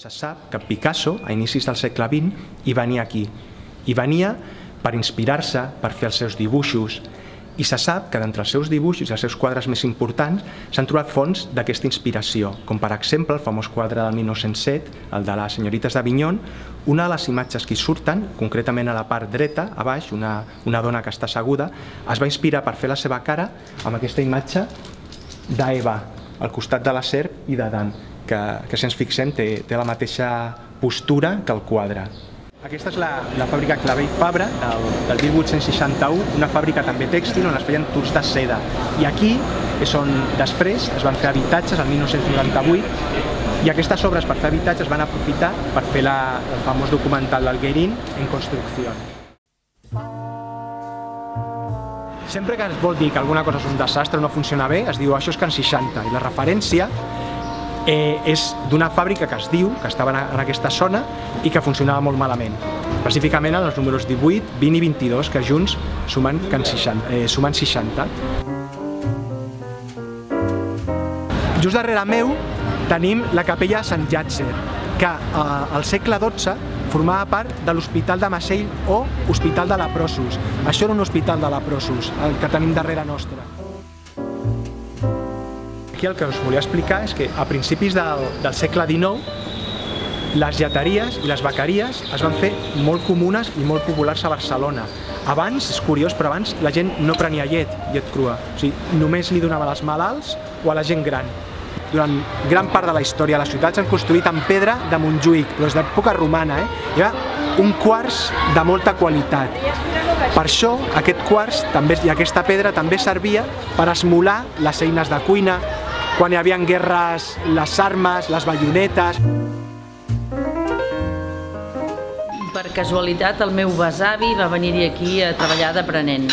Se sap que Picasso, a inicis del segle XX, hi venia aquí. Hi venia per inspirar-se, per fer els seus dibuixos, i se sap que d'entre els seus dibuixos i els seus quadres més importants s'han trobat fonts d'aquesta inspiració, com per exemple el famós quadre del 1907, el de les senyorites d'Avignon, una de les imatges que hi surten, concretament a la part dreta, a baix, una, una dona que està asseguda, es va inspirar per fer la seva cara amb aquesta imatge d'Eva, al costat de la serp i d'Adan, que, que si ens fixem té, té la mateixa postura que el quadre. Aquesta és la, la fàbrica Clavell Fabra del, del 1861, una fàbrica també tèxtil on es feien tours de seda. I aquí és on després es van fer habitatges, el 1998, i aquestes obres per fer habitatges van aprofitar per fer la, el famós documental del Guerin en construcció. Sempre que es vol dir que alguna cosa és un desastre o no funciona bé, es diu això és Can 60, i la referència eh, és d'una fàbrica que es diu, que estava en aquesta zona i que funcionava molt malament. Específicament en els números 18, 20 i 22, que junts sumen, Can 60, eh, sumen 60. Just darrere meu tenim la capella Sant Llàtzer, que eh, al segle XII formava part de l'Hospital de Massell o Hospital de Leprosos. Això era un hospital de leprosos, el que tenim darrere nostre. Aquí el que us volia explicar és que a principis del, del segle XIX les lleteries i les bequeries es van fer molt comunes i molt populars a Barcelona. Abans, és curiós, però abans la gent no prenia llet, llet crua. O sigui, només li donava als malalts o a la gent gran durant gran part de la història les ciutats s'han construït en pedra de Montjuïc, però és d'època romana, eh? Hi ha un quars de molta qualitat. Per això, aquest quars també, i aquesta pedra també servia per esmolar les eines de cuina, quan hi havia guerres, les armes, les baionetes... Per casualitat, el meu besavi va venir aquí a treballar d'aprenent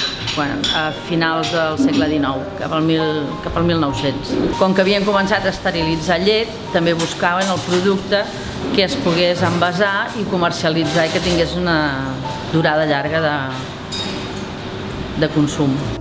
a finals del segle XIX, cap al, mil, cap al 1900. Com que havien començat a esterilitzar llet, també buscaven el producte que es pogués envasar i comercialitzar i que tingués una durada llarga de, de consum.